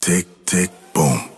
Tick, tick, boom.